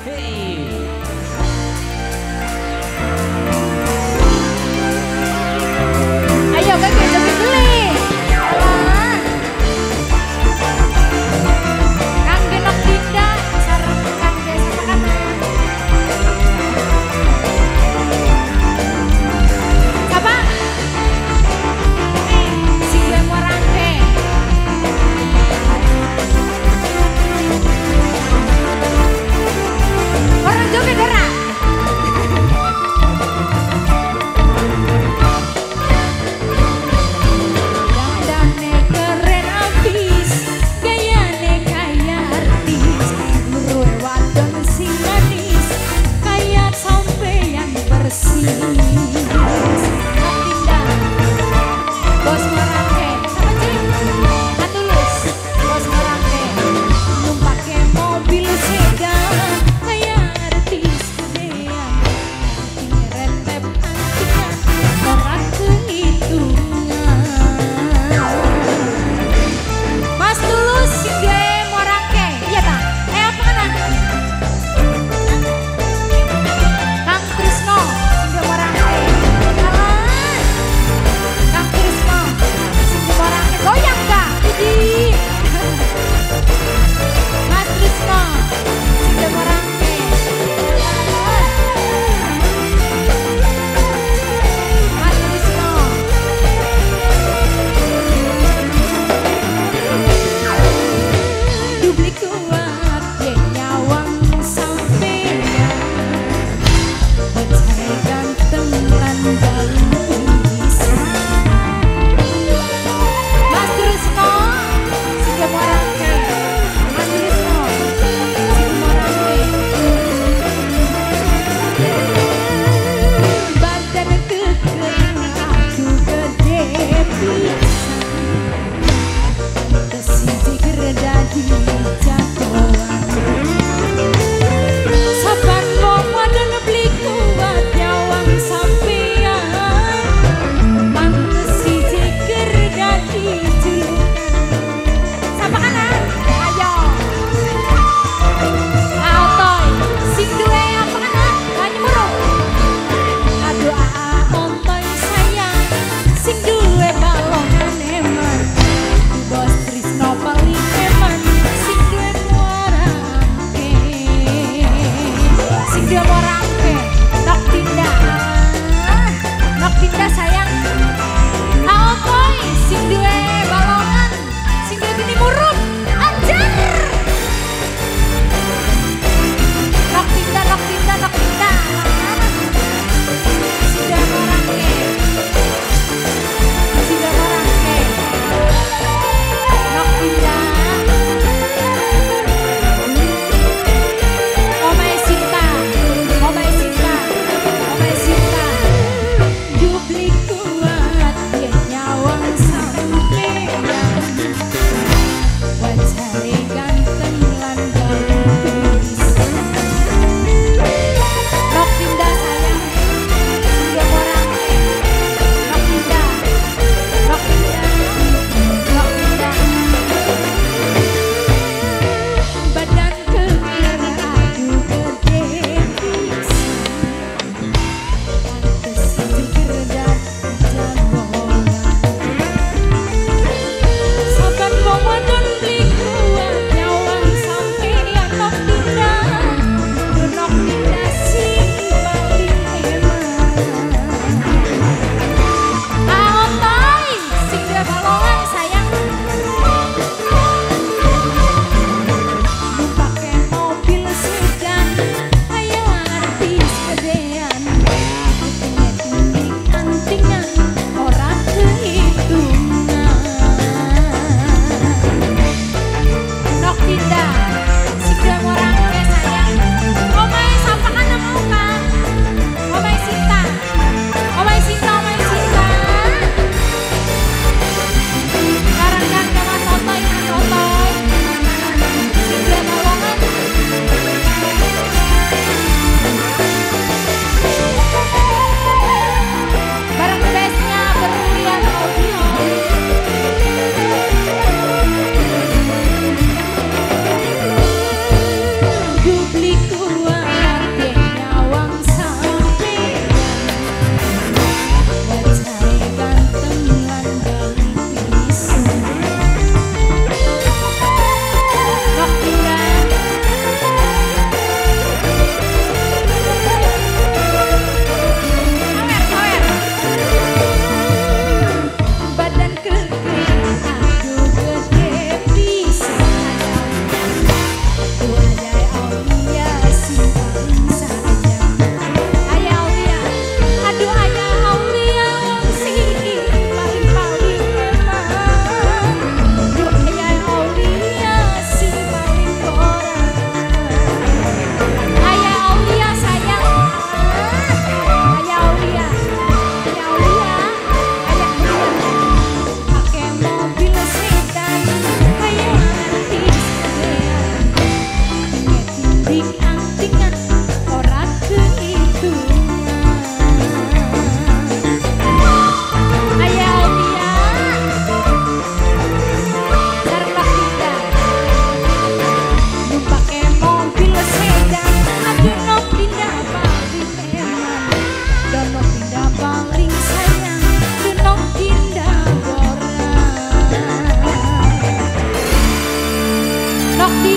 Om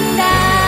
indah